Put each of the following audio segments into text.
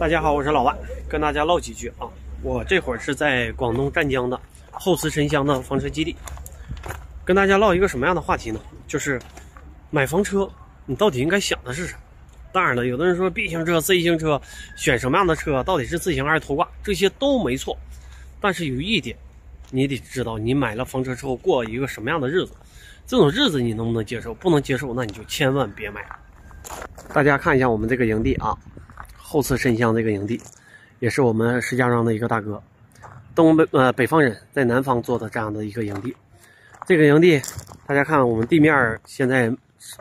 大家好，我是老万，跟大家唠几句啊。我这会儿是在广东湛江的后慈沉香的房车基地，跟大家唠一个什么样的话题呢？就是买房车，你到底应该想的是啥？当然了，有的人说 B 型车、C 型车，选什么样的车，到底是自行还是拖挂，这些都没错。但是有一点，你得知道，你买了房车之后过一个什么样的日子，这种日子你能不能接受？不能接受，那你就千万别买。大家看一下我们这个营地啊。后次深乡这个营地，也是我们石家庄的一个大哥，东北呃北方人在南方做的这样的一个营地。这个营地，大家看我们地面现在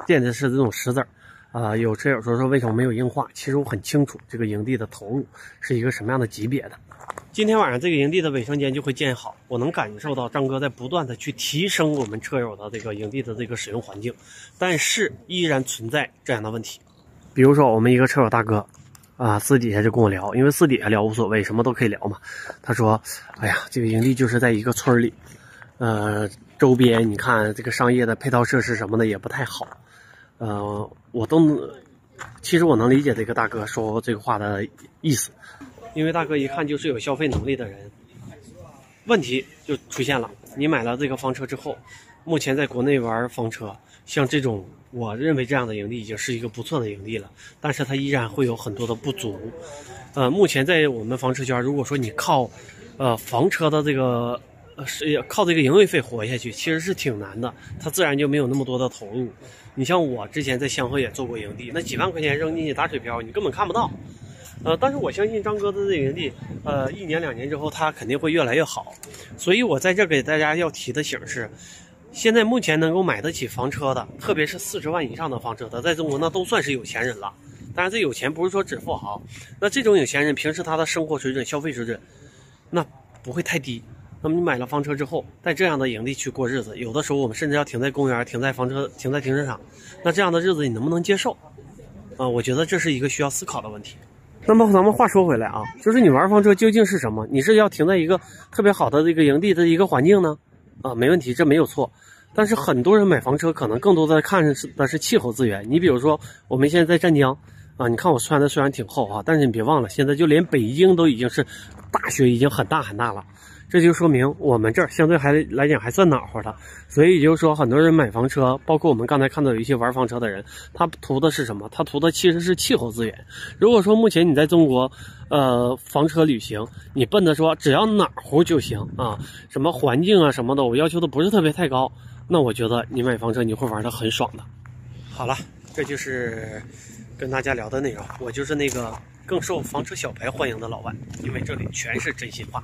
垫的是这种石子儿，啊，有车友说说为什么没有硬化？其实我很清楚这个营地的投入是一个什么样的级别的。今天晚上这个营地的卫生间就会建好，我能感受到张哥在不断的去提升我们车友的这个营地的这个使用环境，但是依然存在这样的问题，比如说我们一个车友大哥。啊，私底下就跟我聊，因为私底下聊无所谓，什么都可以聊嘛。他说：“哎呀，这个营地就是在一个村里，呃，周边你看这个商业的配套设施什么的也不太好。呃，我都能，其实我能理解这个大哥说这个话的意思，因为大哥一看就是有消费能力的人。问题就出现了，你买了这个房车之后，目前在国内玩房车，像这种。”我认为这样的营地已经是一个不错的营地了，但是它依然会有很多的不足。呃，目前在我们房车圈，如果说你靠，呃，房车的这个，呃，靠这个营运费活下去，其实是挺难的。它自然就没有那么多的投入。你像我之前在香河也做过营地，那几万块钱扔进去打水漂，你根本看不到。呃，但是我相信张哥的这营地，呃，一年两年之后，他肯定会越来越好。所以我在这给大家要提的醒是。现在目前能够买得起房车的，特别是四十万以上的房车的，在中国那都算是有钱人了。当然，这有钱不是说指富豪。那这种有钱人平时他的生活水准、消费水准，那不会太低。那么你买了房车之后，在这样的营地去过日子，有的时候我们甚至要停在公园、停在房车、停在停车场。那这样的日子你能不能接受？啊，我觉得这是一个需要思考的问题。那么咱们话说回来啊，就是你玩房车究竟是什么？你是要停在一个特别好的这个营地的一个环境呢？啊，没问题，这没有错。但是很多人买房车，可能更多的看的是气候资源。你比如说，我们现在在湛江，啊，你看我穿的虽然挺厚啊，但是你别忘了，现在就连北京都已经是大雪，已经很大很大了。这就说明我们这儿相对还来讲还算暖和的，所以也就是说，很多人买房车，包括我们刚才看到有一些玩房车的人，他图的是什么？他图的其实是气候资源。如果说目前你在中国，呃，房车旅行，你奔着说只要暖和就行啊，什么环境啊什么的，我要求的不是特别太高，那我觉得你买房车你会玩的很爽的。好了，这就是跟大家聊的内容，我就是那个。更受房车小白欢迎的老外，因为这里全是真心话。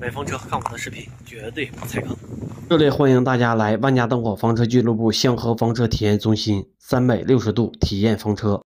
买房车看我的视频，绝对不踩坑。热烈欢迎大家来万家灯火房车俱乐部香河房车体验中心，三百六十度体验房车。